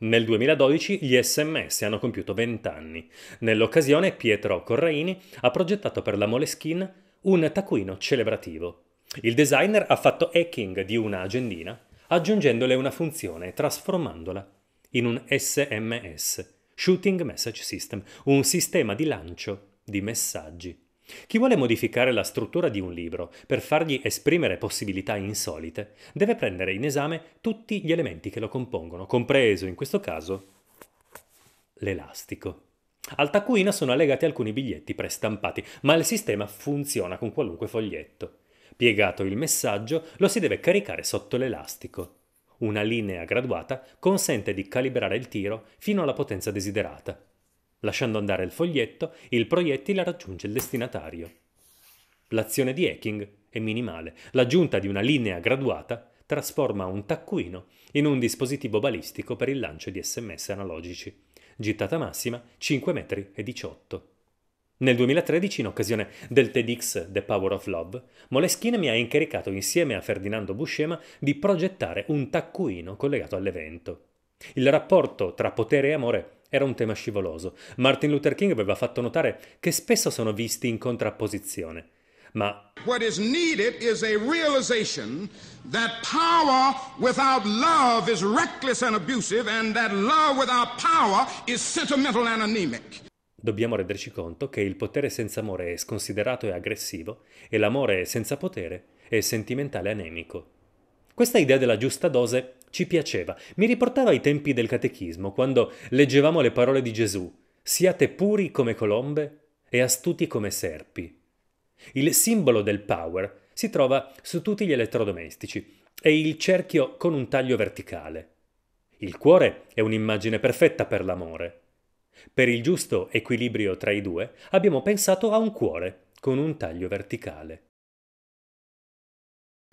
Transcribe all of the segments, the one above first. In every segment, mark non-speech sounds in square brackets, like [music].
Nel 2012 gli SMS hanno compiuto 20 anni. Nell'occasione Pietro Corraini ha progettato per la Moleskine un taccuino celebrativo. Il designer ha fatto hacking di una agendina aggiungendole una funzione e trasformandola in un SMS, Shooting Message System, un sistema di lancio di messaggi. Chi vuole modificare la struttura di un libro per fargli esprimere possibilità insolite deve prendere in esame tutti gli elementi che lo compongono, compreso in questo caso l'elastico. Al taccuino sono allegati alcuni biglietti prestampati, ma il sistema funziona con qualunque foglietto. Piegato il messaggio, lo si deve caricare sotto l'elastico. Una linea graduata consente di calibrare il tiro fino alla potenza desiderata. Lasciando andare il foglietto, il proiettile raggiunge il destinatario. L'azione di hacking è minimale. L'aggiunta di una linea graduata trasforma un taccuino in un dispositivo balistico per il lancio di sms analogici. Gittata massima 5 metri e 18. Nel 2013, in occasione del TEDx The Power of Love, Moleskine mi ha incaricato insieme a Ferdinando Buscema di progettare un taccuino collegato all'evento. Il rapporto tra potere e amore era un tema scivoloso. Martin Luther King aveva fatto notare che spesso sono visti in contrapposizione. Ma What is needed is a realization that power without love is reckless and abusive and that love without power is sentimental and anemic. Dobbiamo renderci conto che il potere senza amore è sconsiderato e aggressivo e l'amore senza potere è sentimentale e anemico. Questa idea della giusta dose ci piaceva, mi riportava ai tempi del catechismo, quando leggevamo le parole di Gesù, siate puri come colombe e astuti come serpi. Il simbolo del power si trova su tutti gli elettrodomestici, è il cerchio con un taglio verticale. Il cuore è un'immagine perfetta per l'amore. Per il giusto equilibrio tra i due abbiamo pensato a un cuore con un taglio verticale.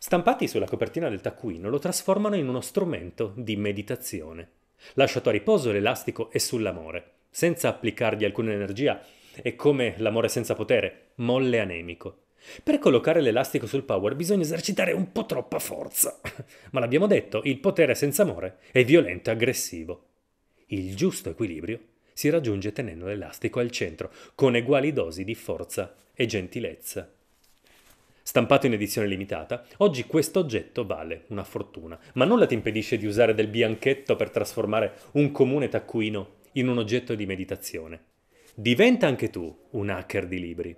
Stampati sulla copertina del taccuino lo trasformano in uno strumento di meditazione. Lasciato a riposo l'elastico è sull'amore, senza applicargli alcuna energia, è come l'amore senza potere, molle anemico. Per collocare l'elastico sul power bisogna esercitare un po' troppa forza. [laughs] Ma l'abbiamo detto, il potere senza amore è violento e aggressivo. Il giusto equilibrio si raggiunge tenendo l'elastico al centro, con uguali dosi di forza e gentilezza. Stampato in edizione limitata, oggi questo oggetto vale una fortuna, ma nulla ti impedisce di usare del bianchetto per trasformare un comune taccuino in un oggetto di meditazione. Diventa anche tu un hacker di libri.